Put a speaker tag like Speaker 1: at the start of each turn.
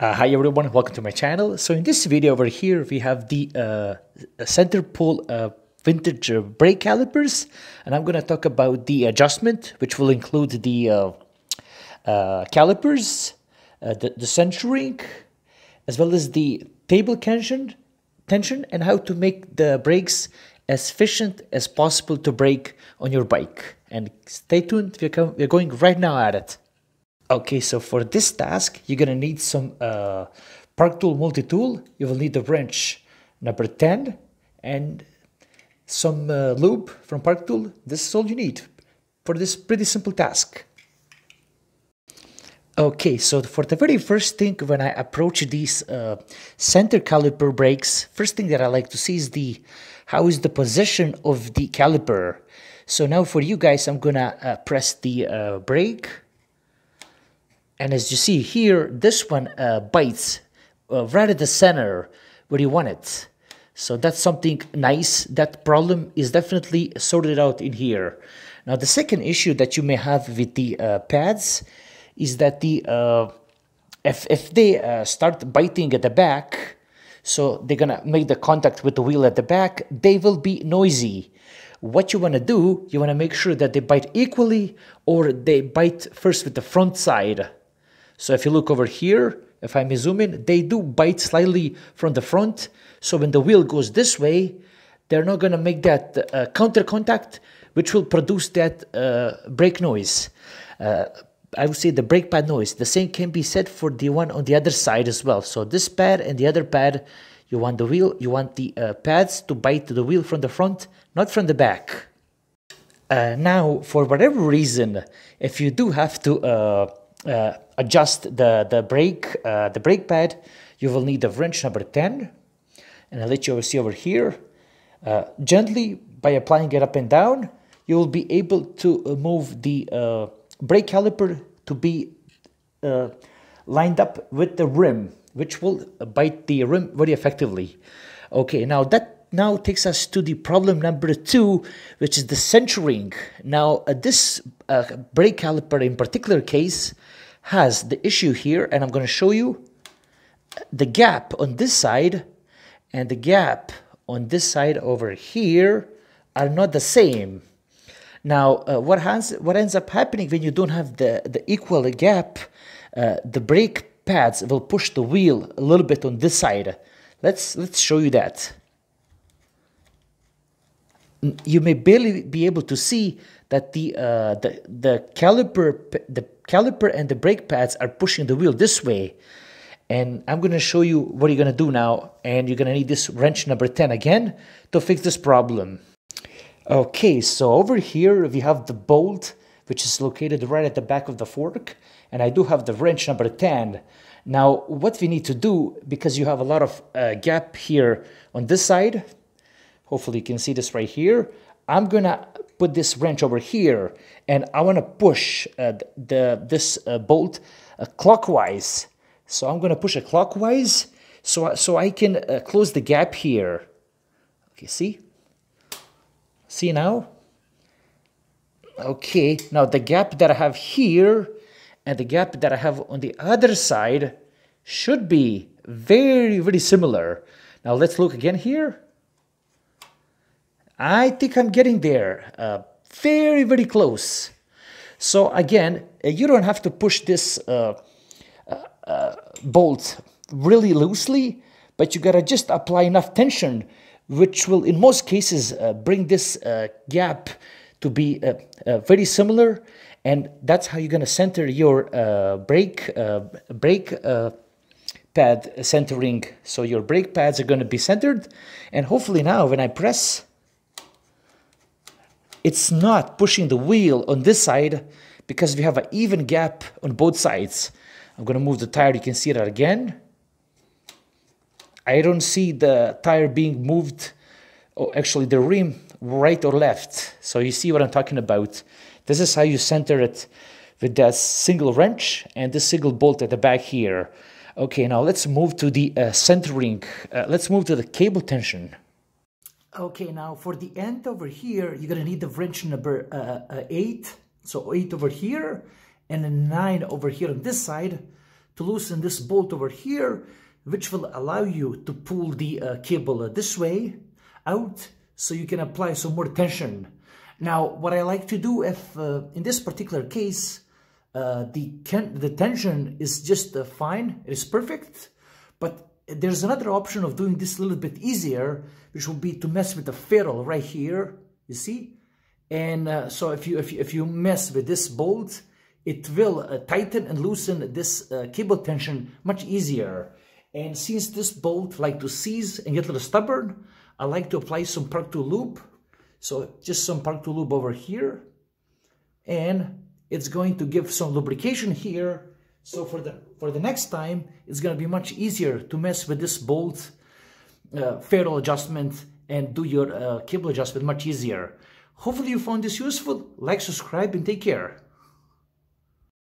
Speaker 1: Uh, hi everyone, welcome to my channel. So in this video over here, we have the uh, center pull uh, vintage uh, brake calipers, and I'm going to talk about the adjustment, which will include the uh, uh, calipers, the, the centering, as well as the cable tension, tension, and how to make the brakes as efficient as possible to brake on your bike. And stay tuned, we're, we're going right now at it. Okay, so for this task, you're gonna need some uh, Park Tool multi-tool. You will need a wrench number 10 and some uh, lube from Park Tool. This is all you need for this pretty simple task. Okay, so for the very first thing when I approach these uh, center caliper brakes, first thing that I like to see is the how is the position of the caliper. So now for you guys, I'm gonna uh, press the uh, brake and as you see here, this one uh, bites uh, right at the center where you want it. So that's something nice. That problem is definitely sorted out in here. Now the second issue that you may have with the uh, pads is that the uh, if, if they uh, start biting at the back, so they're gonna make the contact with the wheel at the back, they will be noisy. What you wanna do, you wanna make sure that they bite equally or they bite first with the front side so if you look over here, if I'm in, they do bite slightly from the front. So when the wheel goes this way, they're not going to make that uh, counter contact, which will produce that uh, brake noise. Uh, I would say the brake pad noise. The same can be said for the one on the other side as well. So this pad and the other pad, you want the wheel, you want the uh, pads to bite to the wheel from the front, not from the back. Uh, now, for whatever reason, if you do have to uh, adjust the, the brake, uh, the brake pad, you will need a wrench number 10. And I'll let you see over here. Uh, gently, by applying it up and down, you will be able to uh, move the uh, brake caliper to be uh, lined up with the rim, which will bite the rim very effectively. Okay, now that now takes us to the problem number two, which is the centering. Now, uh, this brake caliper in particular case has the issue here, and I'm going to show you the gap on this side and the gap on this side over here are not the same. Now, uh, what, has, what ends up happening when you don't have the, the equal gap, uh, the brake pads will push the wheel a little bit on this side. Let's, let's show you that. You may barely be able to see that the, uh, the, the caliper, the caliper and the brake pads are pushing the wheel this way. And I'm going to show you what you're going to do now. And you're going to need this wrench number 10 again to fix this problem. Okay, so over here we have the bolt, which is located right at the back of the fork. And I do have the wrench number 10. Now, what we need to do, because you have a lot of uh, gap here on this side, hopefully you can see this right here, I'm to put this wrench over here and I want to push uh, the this uh, bolt uh, clockwise. So I'm to push it clockwise so, so I can uh, close the gap here. Okay, see? See now? Okay, now the gap that I have here and the gap that I have on the other side should be very, very similar. Now let's look again here. I think I'm getting there. Uh, very, very close. So again, uh, you don't have to push this uh, uh, uh, bolt really loosely, but you gotta just apply enough tension, which will in most cases uh, bring this gap to be very similar. And that's how you're gonna center your brake, brake pad centering. So your brake pads are gonna be centered. And hopefully now when I press, it's not pushing the wheel on this side because we have an even gap on both sides. I'm going to move the tire. You can see that again. I don't see the tire being moved, or actually the rim right or left. So you see what I'm talking about. This is how you center it with that single wrench and the single bolt at the back here. Okay, now let's move to the uh, centering. Uh, let's move to the cable tension. Okay, now for the end over here, you're gonna need the wrench number uh, uh, eight. So eight over here and a nine over here on this side to loosen this bolt over here, which will allow you to pull the uh, cable this way out so you can apply some more tension. Now, what I like to do if, uh, in this particular case, uh, the, the tension is just uh, fine, it is perfect, but there's another option of doing this a little bit easier, which will be to mess with the ferrule right here, you see? And uh, so if you, if you, if you mess with this bolt, it will uh, tighten and loosen this uh, cable tension much easier. And since this bolt like to seize and get a little stubborn, I like to apply some Park Tool Lube. So just some Park Tool Lube over here. And it's going to give some lubrication here. So for the, for the next time, it's going to be much easier to mess with this bolt uh, ferrule adjustment and do your uh, cable adjustment much easier. Hopefully you found this useful. Like, subscribe, and take care.